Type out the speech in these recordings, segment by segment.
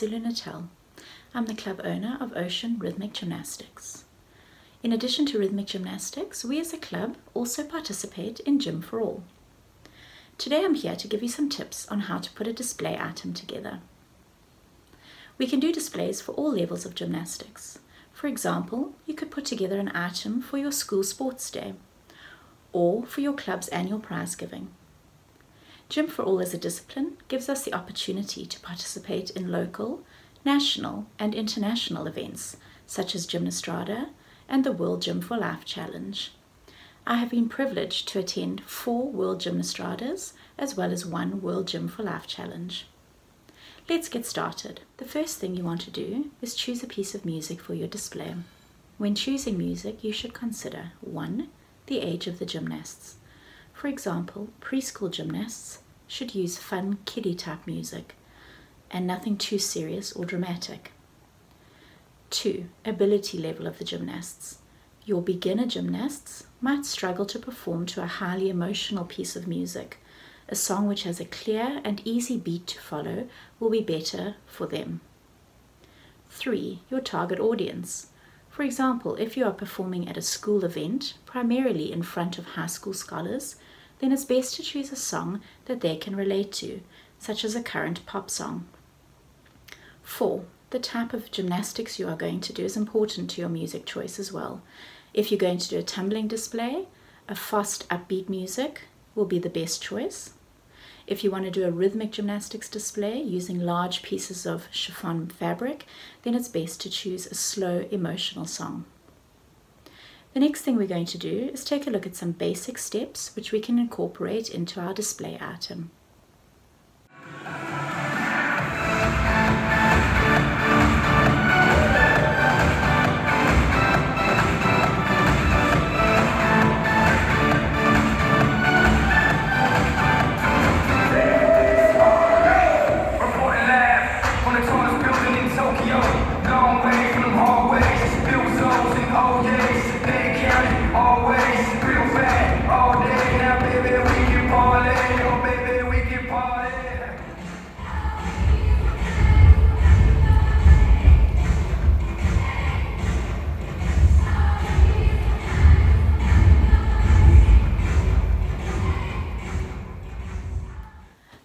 KwaZulu-Natal. I'm the club owner of Ocean Rhythmic Gymnastics. In addition to rhythmic gymnastics, we as a club also participate in Gym for All. Today I'm here to give you some tips on how to put a display item together. We can do displays for all levels of gymnastics. For example, you could put together an item for your school sports day or for your club's annual prize giving. Gym for All as a discipline gives us the opportunity to participate in local, national, and international events such as Gymnaestrada and the World Gym for Life Challenge. I have been privileged to attend four World Gymnaestradas as well as one World Gym for Life Challenge. Let's get started. The first thing you want to do is choose a piece of music for your display. When choosing music, you should consider 1. The age of the gymnasts. For example, preschool gymnasts should use fun kiddie type music and nothing too serious or dramatic. 2. Ability level of the gymnasts. Your beginner gymnasts might struggle to perform to a highly emotional piece of music. A song which has a clear and easy beat to follow will be better for them. 3. Your target audience. For example, if you are performing at a school event, primarily in front of high school scholars, then it's best to choose a song that they can relate to, such as a current pop song. 4. The type of gymnastics you are going to do is important to your music choice as well. If you're going to do a tumbling display, a fast upbeat music will be the best choice. If you want to do a rhythmic gymnastics display using large pieces of chiffon fabric, then it's best to choose a slow emotional song. The next thing we're going to do is take a look at some basic steps which we can incorporate into our display item.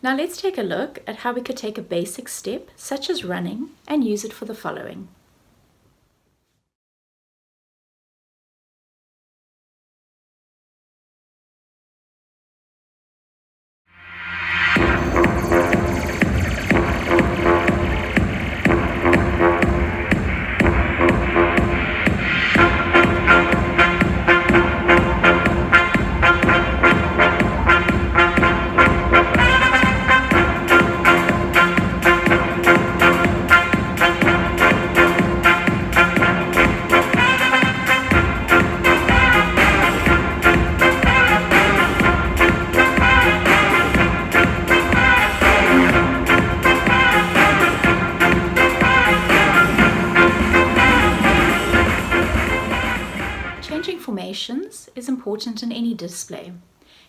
Now let's take a look at how we could take a basic step, such as running, and use it for the following. Formations is important in any display.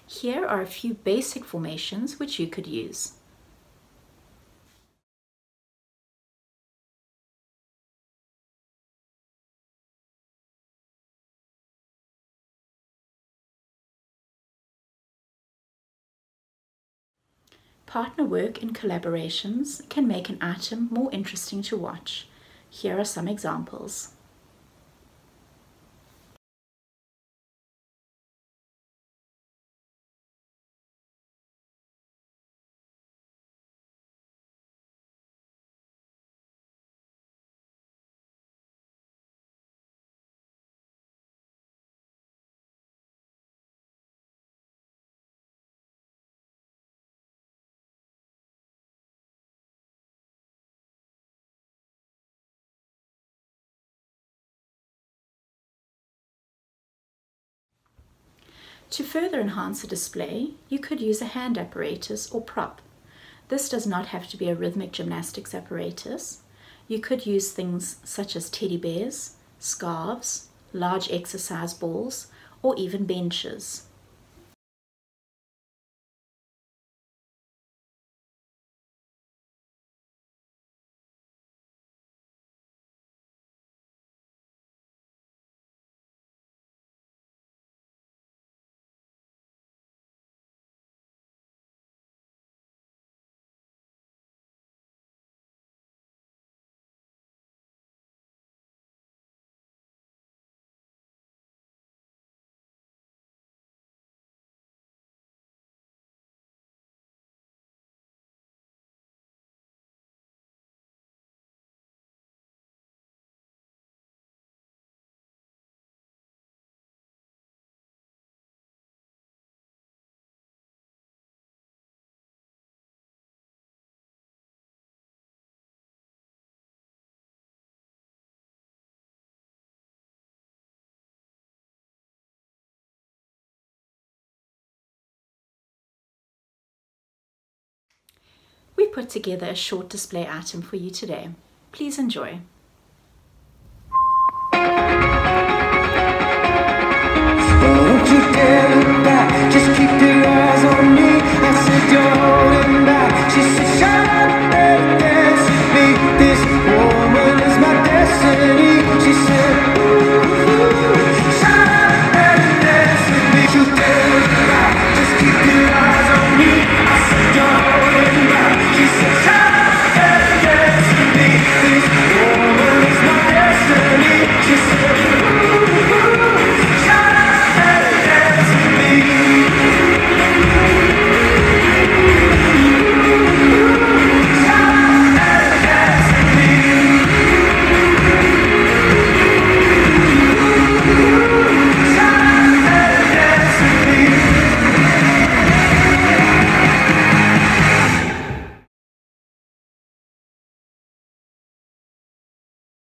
Here are a few basic formations which you could use. Partner work and collaborations can make an item more interesting to watch. Here are some examples. To further enhance a display, you could use a hand apparatus or prop. This does not have to be a rhythmic gymnastics apparatus. You could use things such as teddy bears, scarves, large exercise balls, or even benches. We put together a short display item for you today. Please enjoy.